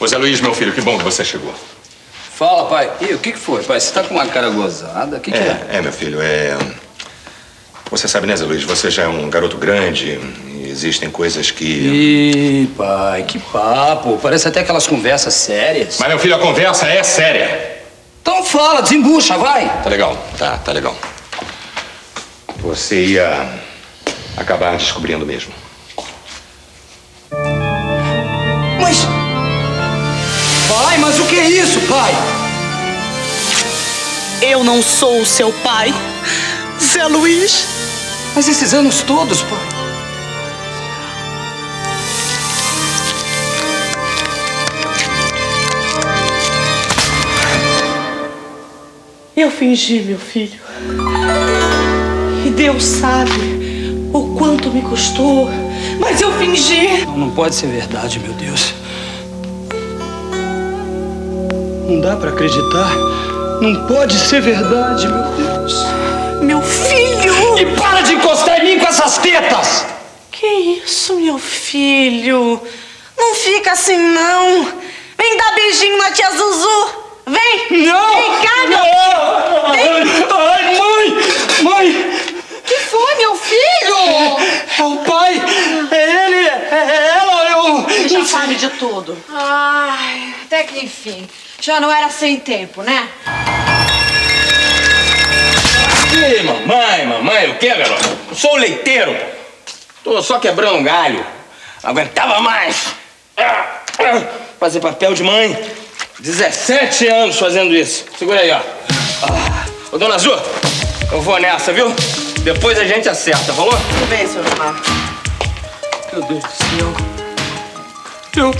Ô Zé Luiz, meu filho, que bom que você chegou. Fala, pai. Ih, o que, que foi, pai? Você tá com uma cara gozada? O que, que é? É, é, meu filho, é. Você sabe, né, Zé Luiz? Você já é um garoto grande. e Existem coisas que. Ih, pai, que papo. Parece até aquelas conversas sérias. Mas, meu filho, a conversa é séria. Então fala, desembucha, vai. Tá legal, tá, tá legal. Você ia acabar descobrindo mesmo. Isso, pai? Eu não sou o seu pai, Zé Luiz. Mas esses anos todos, pai. Eu fingi, meu filho. E Deus sabe o quanto me custou. Mas eu fingi. Não, não pode ser verdade, meu Deus. Não dá pra acreditar. Não pode ser verdade, meu Deus. Meu filho! E para de encostar em mim com essas tetas! Que isso, meu filho? Não fica assim, não. Vem dar beijinho na tia Zuzu. Vem! Não! Vem cá, meu Não! Vem. Ai, mãe! Mãe! que foi, meu filho? É o pai! É ele! É ela! Eu... Ele já sabe de tudo. Ai, até que enfim. Já não era sem tempo, né? Ih, mamãe, mamãe, o que, garoto? Eu sou o leiteiro. Tô só quebrando um galho. Não aguentava mais. Fazer papel de mãe. 17 anos fazendo isso. Segura aí, ó. Ah, Ô, dona Azul, eu vou nessa, viu? Depois a gente acerta, falou? Tudo bem, senhor. Meu Deus do céu. Eu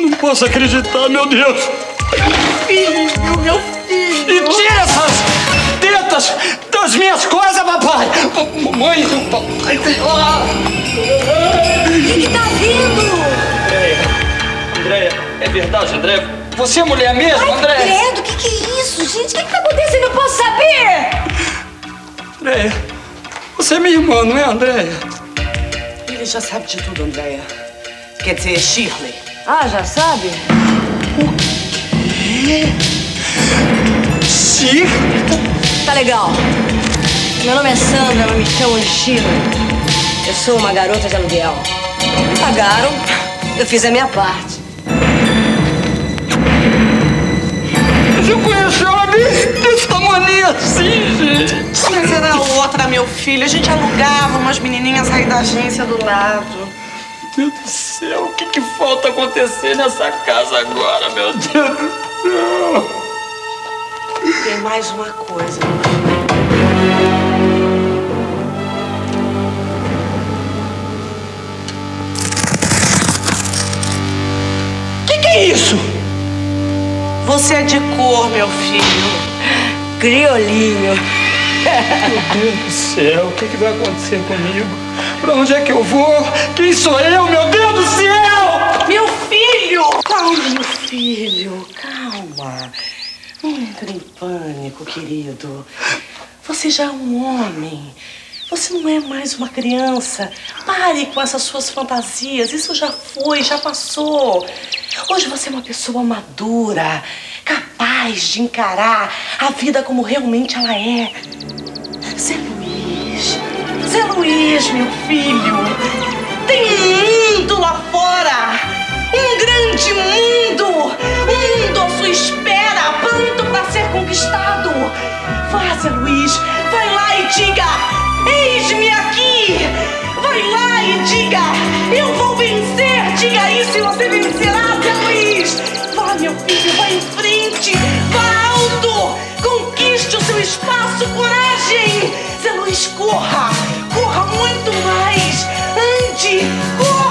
não posso acreditar, meu Deus. Filho, meu filho. E tira essas tetas das minhas coisas, papai. Mãe, papai. Ele tá vindo! Andréia, é verdade, Andréia? Você é mulher mesmo, Andréia? Credo, o que, que é isso, gente? O que, que tá acontecendo? Eu posso saber? Andréia, você é minha irmã, não é, Andréia? Ele já sabe de tudo, Andréia. Quer dizer, Shirley. Ah, já sabe? Sim. Tá legal. Meu nome é Sandra, mas me chamam de Shirley. Eu sou uma garota de aluguel. Me pagaram, eu fiz a minha parte. Mas eu conheço ela desse tamanho assim, gente. Mas era outra, meu filho. A gente alugava umas menininhas aí da agência do lado. Meu Deus do céu, o que, que falta acontecer nessa casa agora, meu Deus do céu? Tem mais uma coisa. Que que é isso? Você é de cor, meu filho. Criolinho. Meu Deus do céu, o que, que vai acontecer comigo? Pra onde é que eu vou? Quem sou eu, meu Deus do céu? Meu filho! Calma, meu filho. Calma. Não entre em pânico, querido. Você já é um homem. Você não é mais uma criança. Pare com essas suas fantasias. Isso já foi, já passou. Hoje você é uma pessoa madura, capaz de encarar a vida como realmente ela é. Zé Luiz, Zé Luiz, meu filho, tem mundo lá fora. Um grande mundo o seu espaço, coragem! Zé Luiz, corra! Corra muito mais! Ande! Corra!